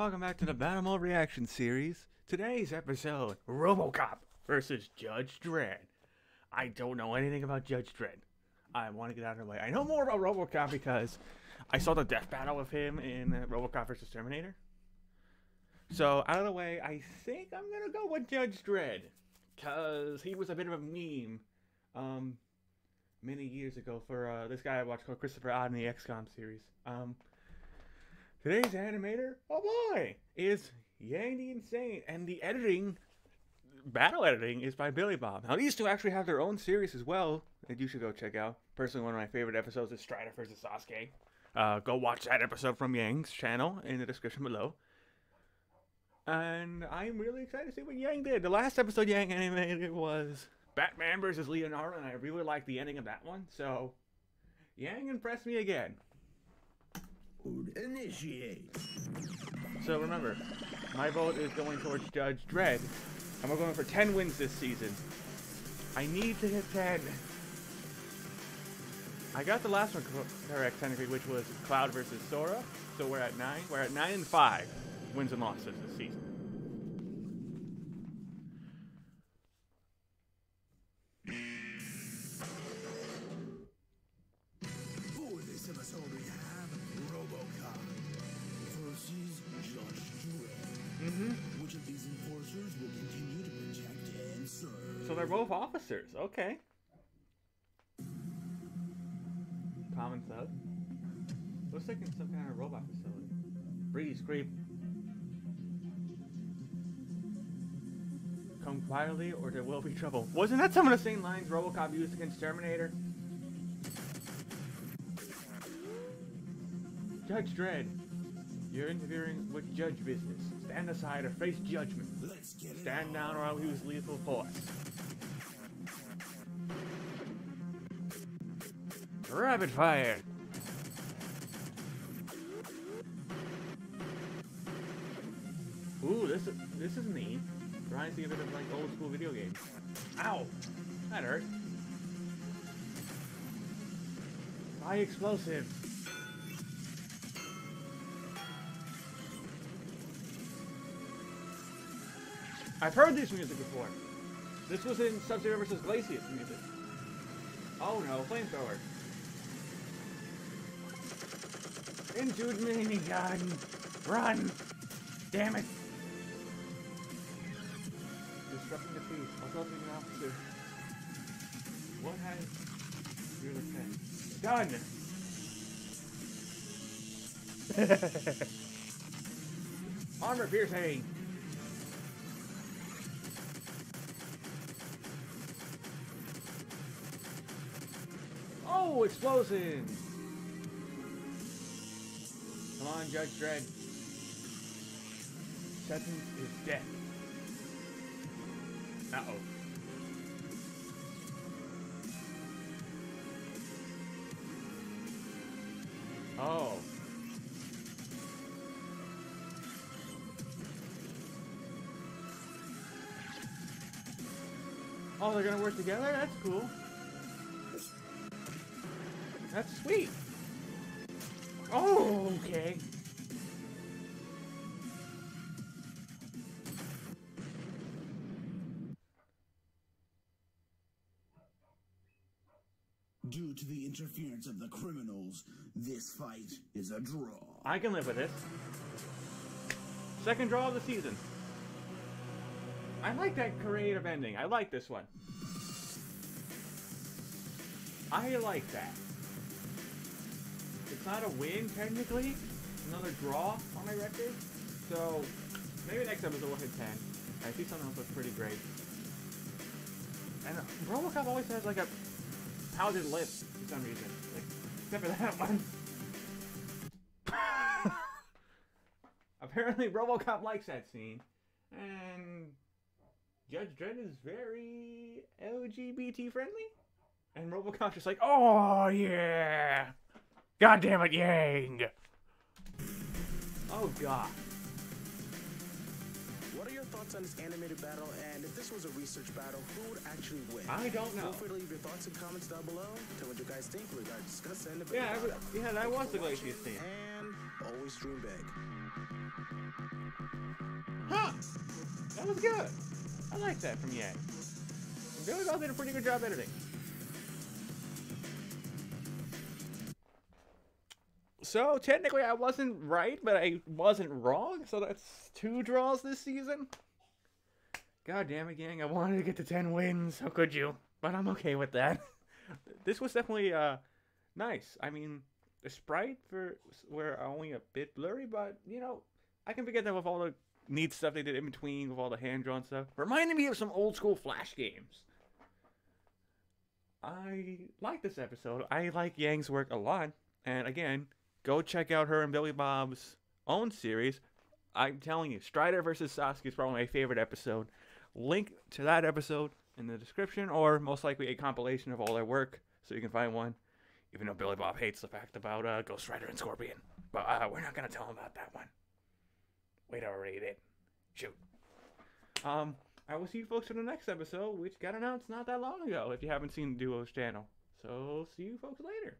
welcome back to the Battle Reaction Series. Today's episode, Robocop versus Judge Dredd. I don't know anything about Judge Dredd. I want to get out of the way. I know more about Robocop because I saw the death battle of him in uh, Robocop versus Terminator. So, out of the way, I think I'm going to go with Judge Dredd. Because he was a bit of a meme um, many years ago for uh, this guy I watched called Christopher Odd in the XCOM series. Um, Today's animator, oh boy, is Yang the Insane, and the editing, battle editing, is by Billy Bob. Now these two actually have their own series as well that you should go check out. Personally, one of my favorite episodes is Strider vs Sasuke. Uh, go watch that episode from Yang's channel in the description below. And I'm really excited to see what Yang did. The last episode Yang animated was Batman versus Leonardo, and I really liked the ending of that one. So Yang impressed me again. Initiate. So remember, my vote is going towards Judge Dredd, and we're going for 10 wins this season. I need to hit 10. I got the last one correct, technically, which was Cloud versus Sora. So we're at 9. We're at 9 and 5 wins and losses this season. Which of these enforcers will continue to protect and serve? So they're both officers. Okay. Common sub. Looks like in some kind of robot facility. Breeze, creep. Come quietly or there will be trouble. Wasn't that some of the same lines Robocop used against Terminator? Judge Dredd, you're interfering with judge business. Stand aside or face judgment. Let's get Stand down or I'll use lethal force. Rapid fire. Ooh, this is this is neat. Reminds me a bit of like old school video games. Ow! That hurt. High explosive. I've heard this music before. This was in Sub-Zero vs. Glacius music. Oh no, flamethrower. Into the minigun! Run! Damn it! Disrupting the peace. Assaulting an officer. What has your defense done? Armor piercing! Oh, explosion! Come on, Judge Dredd. Sentence is death. Uh-oh. Oh. Oh, they're gonna work together? That's cool. That's sweet. Oh, okay. Due to the interference of the criminals, this fight is a draw. I can live with it. Second draw of the season. I like that creative ending. I like this one. I like that. It's not a win, technically. Another draw on my record. So, maybe next episode we'll hit 10. I see something else that's pretty great. And Robocop always has like a pouted lip for some reason. Like, except for that one. Apparently, RoboCop likes that scene, and Judge Dredd is very LGBT friendly, and RoboCop's just like, "Oh yeah, God damn it, Yang!" Oh God. What are your thoughts on this animated battle? And if this was a research battle, who would actually win? I don't know. Feel free to leave your thoughts and comments down below. Tell what you guys think. We're going to discuss it and debate Yeah, I it. yeah, that Thank you was the Glacius watching, scene. And always dream big. Huh! That was good. I like that from Yang. Billy Bob did a pretty good job editing. So technically, I wasn't right, but I wasn't wrong. So that's two draws this season. God damn it, gang! I wanted to get to ten wins. How could you? But I'm okay with that. this was definitely uh nice. I mean, the sprite for were only a bit blurry, but you know, I can forget that with all the neat stuff they did in between with all the hand drawn stuff. Reminded me of some old school Flash games. I like this episode. I like Yang's work a lot. And again, go check out her and Billy Bob's own series. I'm telling you, Strider versus Sasuke is probably my favorite episode. Link to that episode in the description, or most likely a compilation of all their work, so you can find one. Even though Billy Bob hates the fact about uh, Ghost Rider and Scorpion, but uh, we're not gonna tell him about that one. Wait, I already did. Shoot. Um, I will see you folks in the next episode, which got announced not that long ago. If you haven't seen Duo's channel, so see you folks later.